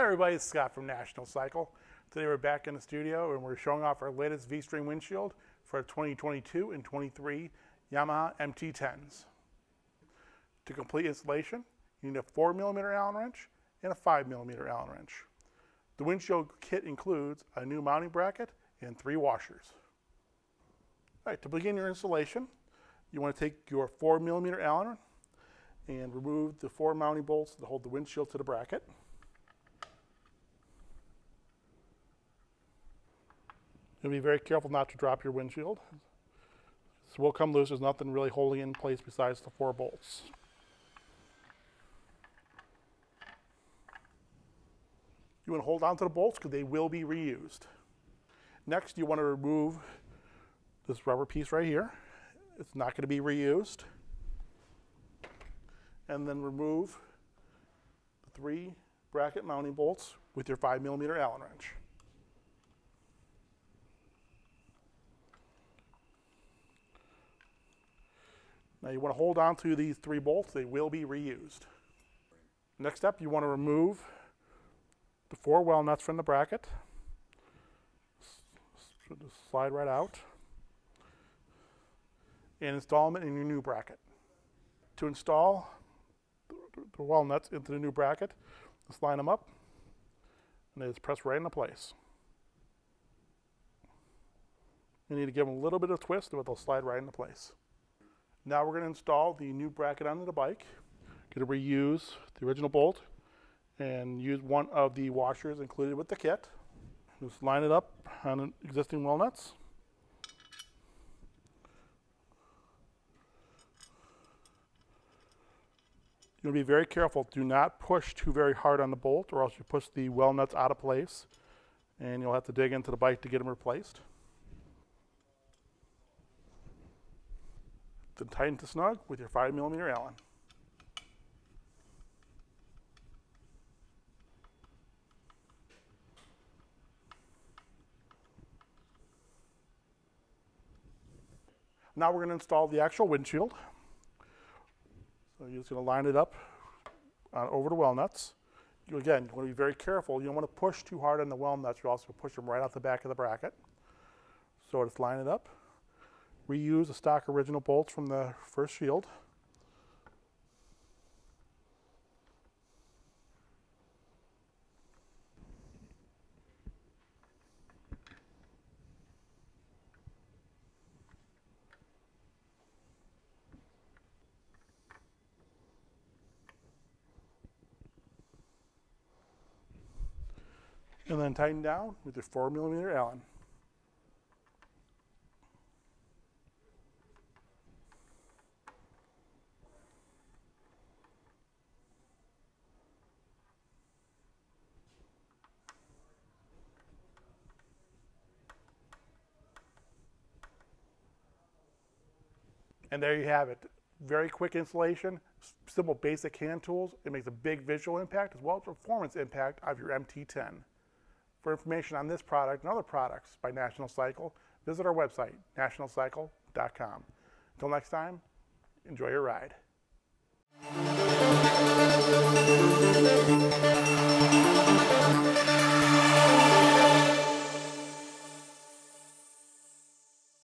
everybody, it's Scott from National Cycle. Today we're back in the studio and we're showing off our latest V-Stream windshield for 2022 and 23 Yamaha MT10s. To complete installation, you need a 4 millimeter Allen wrench and a 5 millimeter Allen wrench. The windshield kit includes a new mounting bracket and three washers. All right, to begin your installation, you want to take your 4 millimeter Allen and remove the four mounting bolts that hold the windshield to the bracket. And be very careful not to drop your windshield. This will come loose. There's nothing really holding in place besides the four bolts. You want to hold on to the bolts because they will be reused. Next, you want to remove this rubber piece right here. It's not going to be reused. And then remove the three bracket mounting bolts with your 5 millimeter Allen wrench. Now you want to hold on to these three bolts. They will be reused. Next step, you want to remove the four well nuts from the bracket. Slide right out and install them in your new bracket. To install the well nuts into the new bracket, just line them up and they just press right into place. You need to give them a little bit of twist, but they'll slide right into place. Now we're going to install the new bracket onto the bike. Going to reuse the original bolt and use one of the washers included with the kit. Just line it up on existing well nuts. You want to be very careful. Do not push too very hard on the bolt or else you push the well nuts out of place and you'll have to dig into the bike to get them replaced. Then tighten to snug with your 5 millimeter Allen. Now we're going to install the actual windshield. So you're just going to line it up uh, over the well nuts. You, again, you want to be very careful. You don't want to push too hard on the well nuts. You also push them right out the back of the bracket. So just line it up reuse the stock original bolts from the first shield. and then tighten down with your 4 millimeter Allen. And there you have it. Very quick installation, simple basic hand tools. It makes a big visual impact as well as performance impact of your MT10. For information on this product and other products by National Cycle, visit our website, nationalcycle.com. Until next time, enjoy your ride.